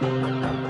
Música